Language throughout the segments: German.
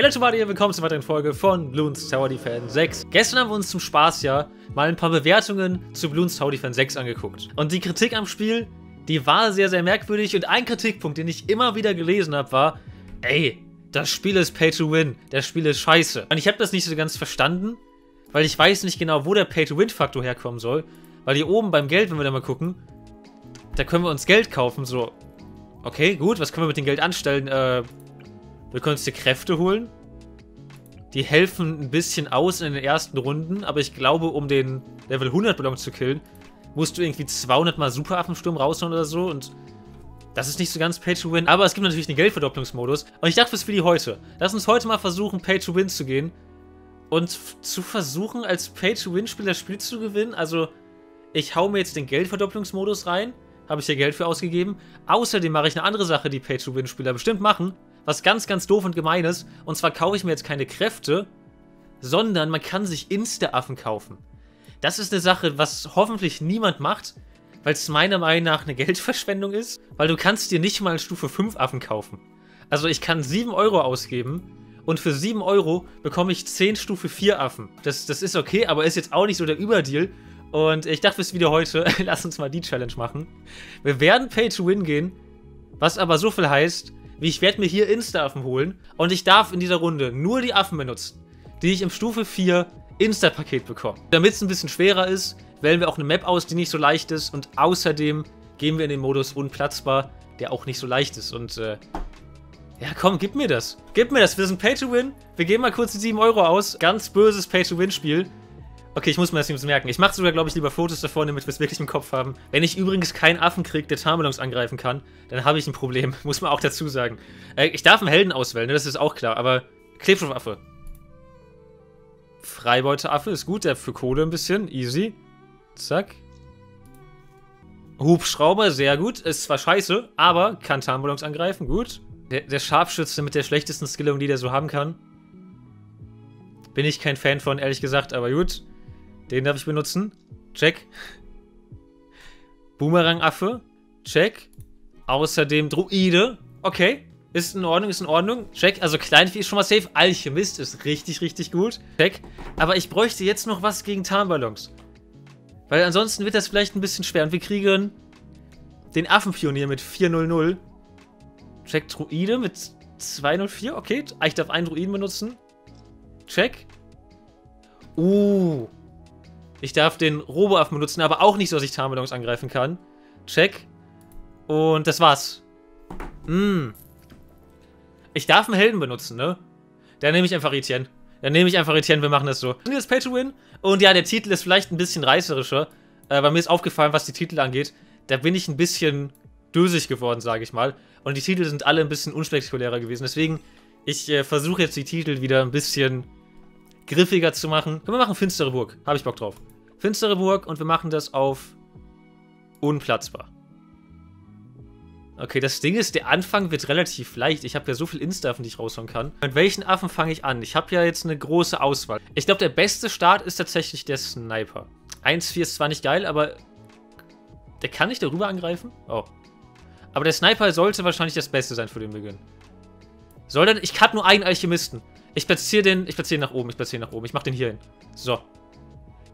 Hey Leute, warte, willkommen zur weiteren Folge von Bloons Tower Defense 6. Gestern haben wir uns zum Spaß ja mal ein paar Bewertungen zu Bloons Tower Defense 6 angeguckt. Und die Kritik am Spiel, die war sehr, sehr merkwürdig. Und ein Kritikpunkt, den ich immer wieder gelesen habe, war, ey, das Spiel ist Pay to Win, das Spiel ist scheiße. Und ich habe das nicht so ganz verstanden, weil ich weiß nicht genau, wo der Pay to Win-Faktor herkommen soll. Weil hier oben beim Geld, wenn wir da mal gucken, da können wir uns Geld kaufen, so. Okay, gut, was können wir mit dem Geld anstellen? Äh, können uns die Kräfte holen. Die helfen ein bisschen aus in den ersten Runden, aber ich glaube, um den Level 100 Ballon zu killen, musst du irgendwie 200 mal Superaffensturm raushauen oder so und das ist nicht so ganz Pay to Win. Aber es gibt natürlich den Geldverdopplungsmodus. Und ich dachte fürs Video heute, lass uns heute mal versuchen, Pay to Win zu gehen und zu versuchen, als Pay to Win-Spieler das Spiel zu gewinnen. Also, ich hau mir jetzt den Geldverdopplungsmodus rein, habe ich hier Geld für ausgegeben. Außerdem mache ich eine andere Sache, die Pay to Win-Spieler bestimmt machen was ganz, ganz doof und gemein ist. Und zwar kaufe ich mir jetzt keine Kräfte, sondern man kann sich Insta-Affen kaufen. Das ist eine Sache, was hoffentlich niemand macht, weil es meiner Meinung nach eine Geldverschwendung ist, weil du kannst dir nicht mal Stufe 5 Affen kaufen. Also ich kann 7 Euro ausgeben und für 7 Euro bekomme ich 10 Stufe 4 Affen. Das, das ist okay, aber ist jetzt auch nicht so der Überdeal. Und ich dachte fürs Video heute, lass uns mal die Challenge machen. Wir werden Pay to Win gehen, was aber so viel heißt, wie ich werde mir hier Insta-Affen holen und ich darf in dieser Runde nur die Affen benutzen, die ich im Stufe 4 Insta-Paket bekomme. Damit es ein bisschen schwerer ist, wählen wir auch eine Map aus, die nicht so leicht ist und außerdem gehen wir in den Modus unplatzbar, der auch nicht so leicht ist und äh, ja, komm, gib mir das. Gib mir das. Wir sind Pay-to-Win. Wir geben mal kurz die 7 Euro aus. Ganz böses Pay-to-Win-Spiel. Okay, ich muss mir das nicht merken. Ich mache sogar, glaube ich, lieber Fotos davon, damit wir es wirklich im Kopf haben. Wenn ich übrigens keinen Affen kriege, der Tarmelons angreifen kann, dann habe ich ein Problem. Muss man auch dazu sagen. Äh, ich darf einen Helden auswählen, ne? das ist auch klar, aber Klebstoffaffe. Freibeuteaffe ist gut, der für Kohle ein bisschen. Easy. Zack. Hubschrauber, sehr gut. Ist zwar scheiße, aber kann Tarnballons angreifen. Gut. Der, der Scharfschütze mit der schlechtesten Skillung, die der so haben kann. Bin ich kein Fan von, ehrlich gesagt, aber gut. Den darf ich benutzen. Check. Boomerang-Affe. Check. Außerdem Druide. Okay. Ist in Ordnung, ist in Ordnung. Check. Also Kleinvieh ist schon mal safe. Alchemist ist richtig, richtig gut. Check. Aber ich bräuchte jetzt noch was gegen Tarnballons. Weil ansonsten wird das vielleicht ein bisschen schwer. Und wir kriegen den Affenpionier mit 400. Check. Druide mit 204. Okay. Ich darf einen Druiden benutzen. Check. Uh. Ich darf den Roboaffen benutzen, aber auch nicht so, dass ich Tarnballons angreifen kann. Check. Und das war's. Hm. Ich darf einen Helden benutzen, ne? Dann nehme ich einfach Etienne. Dann nehme ich einfach Etienne, wir machen das so. Und jetzt Pay to Win. Und ja, der Titel ist vielleicht ein bisschen reißerischer. Äh, bei mir ist aufgefallen, was die Titel angeht. Da bin ich ein bisschen dösig geworden, sage ich mal. Und die Titel sind alle ein bisschen unspektakulärer gewesen. Deswegen, ich äh, versuche jetzt die Titel wieder ein bisschen griffiger zu machen. Können wir machen Finstere Burg. Habe ich Bock drauf. Finstere Burg und wir machen das auf unplatzbar. Okay, das Ding ist, der Anfang wird relativ leicht. Ich habe ja so viel Insta-Affen, die ich raushauen kann. Mit welchen Affen fange ich an? Ich habe ja jetzt eine große Auswahl. Ich glaube, der beste Start ist tatsächlich der Sniper. 1-4 ist zwar nicht geil, aber der kann nicht darüber angreifen? Oh. Aber der Sniper sollte wahrscheinlich das Beste sein für den Beginn. Soll denn... Ich habe nur einen Alchemisten. Ich platziere den... Ich platziere ihn nach oben. Ich platziere ihn nach oben. Ich mache den hier hin. So.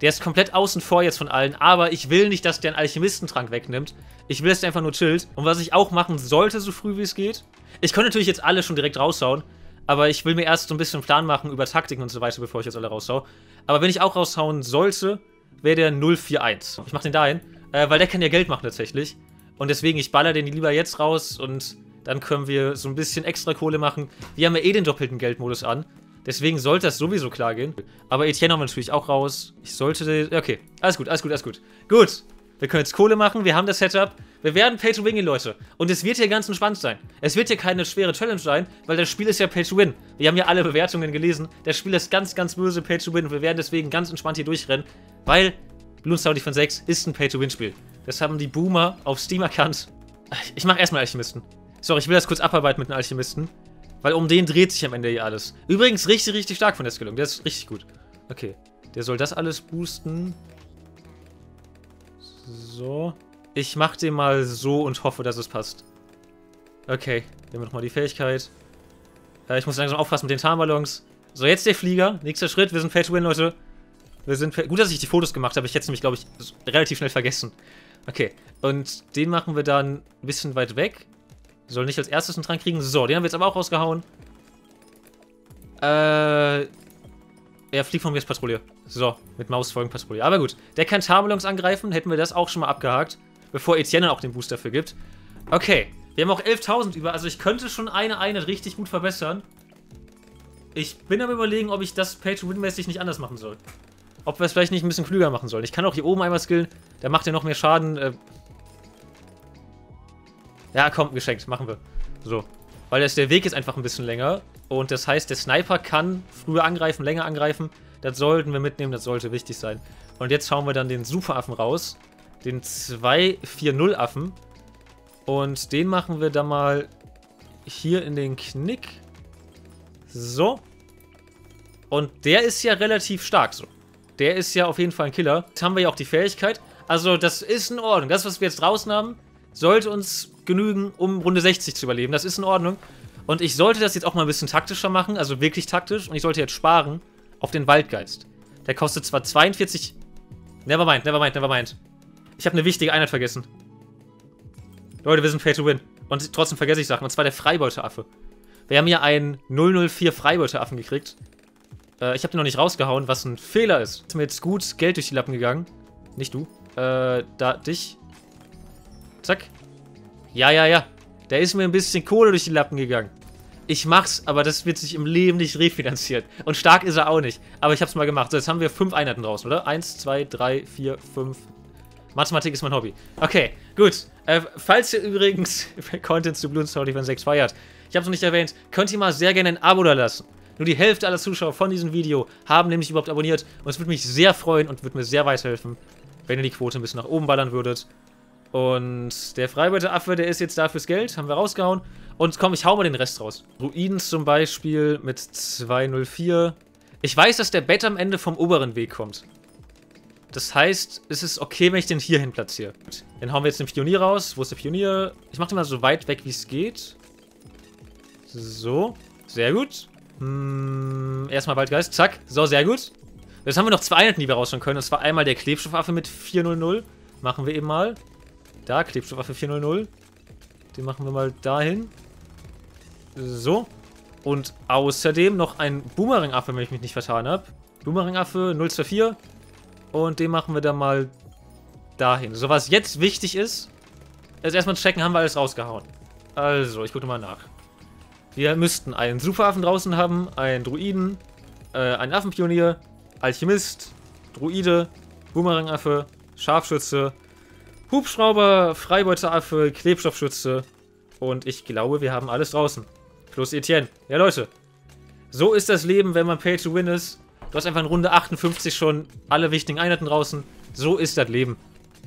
Der ist komplett außen vor jetzt von allen, aber ich will nicht, dass der einen Alchemistentrank wegnimmt. Ich will, dass der einfach nur chillt. Und was ich auch machen sollte, so früh wie es geht, ich könnte natürlich jetzt alle schon direkt raushauen, aber ich will mir erst so ein bisschen Plan machen über Taktiken und so weiter, bevor ich jetzt alle raushau. Aber wenn ich auch raushauen sollte, wäre der 041. Ich mach den dahin, äh, weil der kann ja Geld machen tatsächlich. Und deswegen, ich baller den lieber jetzt raus und dann können wir so ein bisschen extra Kohle machen. Wir haben ja eh den doppelten Geldmodus an. Deswegen sollte das sowieso klar gehen. Aber Etienne haben wir natürlich auch raus. Ich sollte... Okay, alles gut, alles gut, alles gut. Gut, wir können jetzt Kohle machen, wir haben das Setup. Wir werden Pay to Win gehen, Leute. Und es wird hier ganz entspannt sein. Es wird hier keine schwere Challenge sein, weil das Spiel ist ja Pay to Win. Wir haben ja alle Bewertungen gelesen. Das Spiel ist ganz, ganz böse Pay to Win. Und wir werden deswegen ganz entspannt hier durchrennen, weil Bloons Tower von 6 ist ein Pay to Win Spiel. Das haben die Boomer auf Steam erkannt. Ich mache erstmal Alchemisten. Sorry, ich will das kurz abarbeiten mit den Alchemisten. Weil um den dreht sich am Ende hier alles. Übrigens richtig, richtig stark von der Skillung. Der ist richtig gut. Okay. Der soll das alles boosten. So. Ich mach den mal so und hoffe, dass es passt. Okay. Nehmen wir nochmal die Fähigkeit. Äh, ich muss langsam aufpassen mit den Tarnballons. So, jetzt der Flieger. Nächster Schritt. Wir sind Pay to Win, Leute. Wir sind Gut, dass ich die Fotos gemacht habe. Ich hätte es nämlich, glaube ich, relativ schnell vergessen. Okay. Und den machen wir dann ein bisschen weit weg. Soll nicht als erstes einen Trank kriegen. So, den haben wir jetzt aber auch rausgehauen. Äh. Er fliegt von mir als Patrouille. So, mit Maus folgen Patrouille. Aber gut, der kann Tarmelons angreifen. Hätten wir das auch schon mal abgehakt. Bevor Etienne auch den Boost dafür gibt. Okay, wir haben auch 11.000 über. Also ich könnte schon eine Einheit richtig gut verbessern. Ich bin am überlegen, ob ich das Pay-to-Win-mäßig nicht anders machen soll. Ob wir es vielleicht nicht ein bisschen klüger machen sollen. Ich kann auch hier oben einmal skillen. Der macht ja noch mehr Schaden. Äh ja, komm, geschenkt. Machen wir. So. Weil das, der Weg ist einfach ein bisschen länger. Und das heißt, der Sniper kann früher angreifen, länger angreifen. Das sollten wir mitnehmen, das sollte wichtig sein. Und jetzt schauen wir dann den Superaffen raus. Den 240-Affen. Und den machen wir dann mal hier in den Knick. So. Und der ist ja relativ stark so. Der ist ja auf jeden Fall ein Killer. Jetzt haben wir ja auch die Fähigkeit. Also das ist in Ordnung. Das, was wir jetzt draußen haben, sollte uns genügen, um Runde 60 zu überleben. Das ist in Ordnung. Und ich sollte das jetzt auch mal ein bisschen taktischer machen, also wirklich taktisch. Und ich sollte jetzt sparen auf den Waldgeist. Der kostet zwar 42... Nevermind, nevermind, nevermind. Ich habe eine wichtige Einheit vergessen. Leute, wir sind Pay to Win. Und trotzdem vergesse ich Sachen. Und zwar der Freibeuteaffe. Wir haben hier einen 004 Freibeuteaffen gekriegt. Äh, ich habe den noch nicht rausgehauen, was ein Fehler ist. Ist mir jetzt gut Geld durch die Lappen gegangen. Nicht du. Äh, da, dich. Zack. Ja, ja, ja. Da ist mir ein bisschen Kohle durch die Lappen gegangen. Ich mach's, aber das wird sich im Leben nicht refinanziert. Und stark ist er auch nicht. Aber ich hab's mal gemacht. So, jetzt haben wir fünf Einheiten draußen, oder? Eins, zwei, drei, vier, fünf. Mathematik ist mein Hobby. Okay, gut. Äh, falls ihr übrigens Content zu Bloons 6 feiert, ich hab's noch nicht erwähnt, könnt ihr mal sehr gerne ein Abo da lassen. Nur die Hälfte aller Zuschauer von diesem Video haben nämlich überhaupt abonniert. Und es würde mich sehr freuen und würde mir sehr weiterhelfen, wenn ihr die Quote ein bisschen nach oben ballern würdet. Und der Freibeuteraffe, der ist jetzt da fürs Geld. Haben wir rausgehauen. Und komm, ich hau mal den Rest raus. Ruinen zum Beispiel mit 204. Ich weiß, dass der Bett am Ende vom oberen Weg kommt. Das heißt, es ist okay, wenn ich den hierhin platziere. Dann hauen wir jetzt den Pionier raus. Wo ist der Pionier? Ich mache den mal so weit weg, wie es geht. So. Sehr gut. Hm, erstmal Waldgeist. Zack. So, sehr gut. Jetzt haben wir noch zwei Einheiten, die wir rausschauen können. Das war einmal der Klebstoffaffe mit 400. Machen wir eben mal. Da, Klebstoffwaffe 400. Den machen wir mal dahin. So. Und außerdem noch ein Boomerang-Affe, wenn ich mich nicht vertan habe. Boomerang-Affe 024. Und den machen wir dann mal dahin. So, was jetzt wichtig ist, ist erstmal checken, haben wir alles rausgehauen. Also, ich gucke mal nach. Wir müssten einen Superaffen draußen haben, einen Druiden, äh, einen Affenpionier, Alchemist, Druide, Boomerang-Affe, Scharfschütze, Hubschrauber, Freibeuteraffe, Klebstoffschütze. Und ich glaube, wir haben alles draußen. Plus Etienne. Ja, Leute. So ist das Leben, wenn man Pay to Win ist. Du hast einfach in Runde 58 schon alle wichtigen Einheiten draußen. So ist das Leben.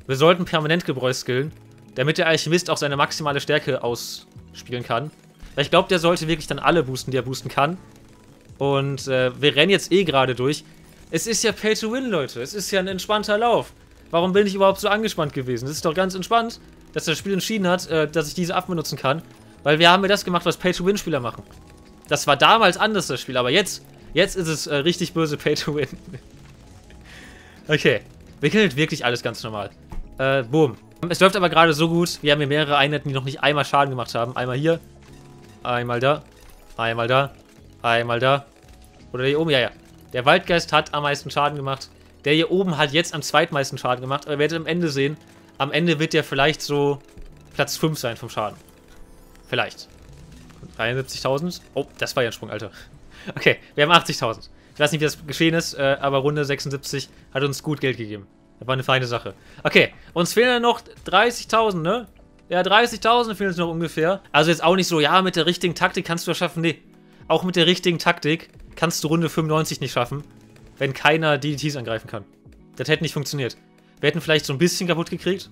Wir sollten permanent Gebräu skillen, damit der Alchemist auch seine maximale Stärke ausspielen kann. Weil ich glaube, der sollte wirklich dann alle boosten, die er boosten kann. Und äh, wir rennen jetzt eh gerade durch. Es ist ja Pay to Win, Leute. Es ist ja ein entspannter Lauf. Warum bin ich überhaupt so angespannt gewesen? Das ist doch ganz entspannt, dass das Spiel entschieden hat, äh, dass ich diese Affen benutzen kann. Weil wir haben mir das gemacht, was Pay-to-Win-Spieler machen. Das war damals anders, das Spiel, aber jetzt, jetzt ist es äh, richtig böse Pay-to-Win. okay. Wir kennen wirklich alles ganz normal. Äh, boom. Es läuft aber gerade so gut. Wir haben hier mehrere Einheiten, die noch nicht einmal Schaden gemacht haben. Einmal hier. Einmal da. Einmal da. Einmal da. Oder hier oben. Ja, ja. Der Waldgeist hat am meisten Schaden gemacht. Der hier oben hat jetzt am zweitmeisten Schaden gemacht, aber ihr werdet am Ende sehen, am Ende wird der vielleicht so Platz 5 sein vom Schaden. Vielleicht. 73.000. Oh, das war ja ein Sprung, Alter. Okay, wir haben 80.000. Ich weiß nicht, wie das geschehen ist, äh, aber Runde 76 hat uns gut Geld gegeben. Das war eine feine Sache. Okay, uns fehlen noch 30.000, ne? Ja, 30.000 fehlen uns noch ungefähr. Also jetzt auch nicht so, ja, mit der richtigen Taktik kannst du das schaffen. Nee, auch mit der richtigen Taktik kannst du Runde 95 nicht schaffen wenn keiner DDTs angreifen kann. Das hätte nicht funktioniert. Wir hätten vielleicht so ein bisschen kaputt gekriegt,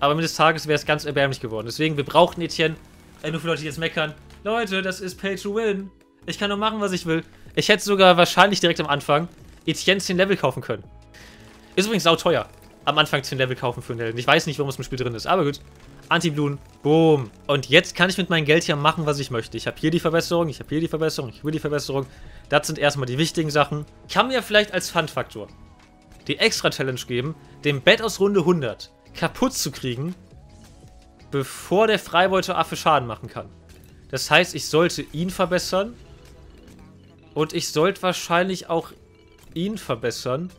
aber mit des Tages wäre es ganz erbärmlich geworden. Deswegen, wir brauchten Etienne. Äh, nur für Leute, die jetzt meckern. Leute, das ist Pay to Win. Ich kann nur machen, was ich will. Ich hätte sogar wahrscheinlich direkt am Anfang Etienne 10 Level kaufen können. Ist übrigens sau teuer. Am Anfang 10 Level kaufen für einen Helden. Ich weiß nicht, warum es im Spiel drin ist, aber gut. Anti-Bluen, boom. Und jetzt kann ich mit meinem Geld hier machen, was ich möchte. Ich habe hier die Verbesserung, ich habe hier die Verbesserung, ich habe die Verbesserung. Das sind erstmal die wichtigen Sachen. Kann mir vielleicht als Fun-Faktor die Extra-Challenge geben, den Bett aus Runde 100 kaputt zu kriegen, bevor der Freibeuteraffe Schaden machen kann. Das heißt, ich sollte ihn verbessern und ich sollte wahrscheinlich auch ihn verbessern.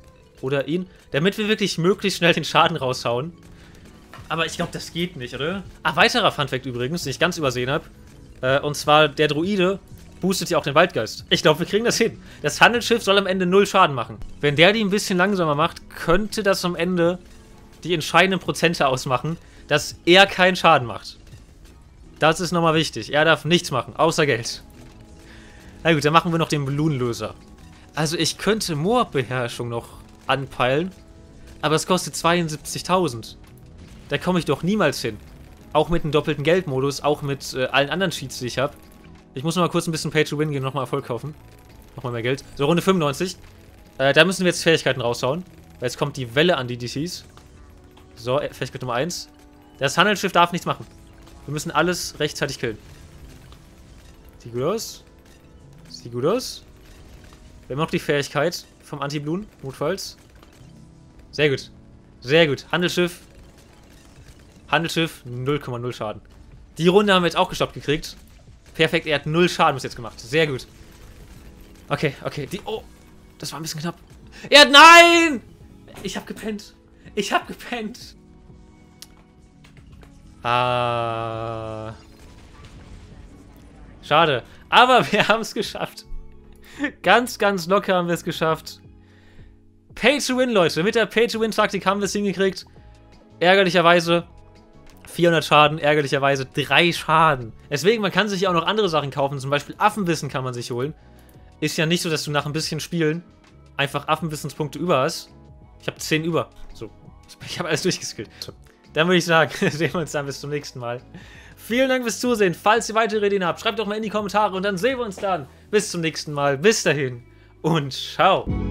Oder ihn, damit wir wirklich möglichst schnell den Schaden raushauen. Aber ich glaube, das geht nicht, oder? Ah, weiterer Funfact übrigens, den ich ganz übersehen habe. Äh, und zwar, der Druide boostet ja auch den Waldgeist. Ich glaube, wir kriegen das hin. Das Handelsschiff soll am Ende null Schaden machen. Wenn der die ein bisschen langsamer macht, könnte das am Ende die entscheidenden Prozente ausmachen, dass er keinen Schaden macht. Das ist nochmal wichtig. Er darf nichts machen, außer Geld. Na gut, dann machen wir noch den Balloonlöser. Also ich könnte Moab-Beherrschung noch anpeilen, aber es kostet 72.000. Da komme ich doch niemals hin. Auch mit einem doppelten Geldmodus, auch mit äh, allen anderen Cheats, die ich habe. Ich muss noch mal kurz ein bisschen Pay-to-Win gehen, nochmal Erfolg kaufen. Nochmal mehr Geld. So, Runde 95. Äh, da müssen wir jetzt Fähigkeiten raushauen. Weil jetzt kommt die Welle an die DCs. So, äh, Fähigkeit Nummer 1. Das Handelsschiff darf nichts machen. Wir müssen alles rechtzeitig killen. Sieht gut aus. Sieht gut aus. Wir haben noch die Fähigkeit vom Anti-Bluen, notfalls. Sehr gut. Sehr gut. Handelsschiff. Handelsschiff, 0,0 Schaden. Die Runde haben wir jetzt auch gestoppt gekriegt. Perfekt, er hat 0 Schaden bis jetzt gemacht. Sehr gut. Okay, okay. Die, oh, das war ein bisschen knapp. Er hat, nein! Ich hab gepennt. Ich hab gepennt. Ah. Schade. Aber wir haben es geschafft. Ganz, ganz locker haben wir es geschafft. Pay to Win, Leute. Mit der Pay to Win-Taktik haben wir es hingekriegt. Ärgerlicherweise 400 Schaden, ärgerlicherweise 3 Schaden. Deswegen, man kann sich ja auch noch andere Sachen kaufen. Zum Beispiel Affenwissen kann man sich holen. Ist ja nicht so, dass du nach ein bisschen Spielen einfach Affenwissenspunkte über hast. Ich habe 10 über. So, ich habe alles durchgeskillt. Dann würde ich sagen, sehen wir uns dann bis zum nächsten Mal. Vielen Dank fürs Zusehen. Falls ihr weitere Ideen habt, schreibt doch mal in die Kommentare und dann sehen wir uns dann. Bis zum nächsten Mal. Bis dahin und ciao.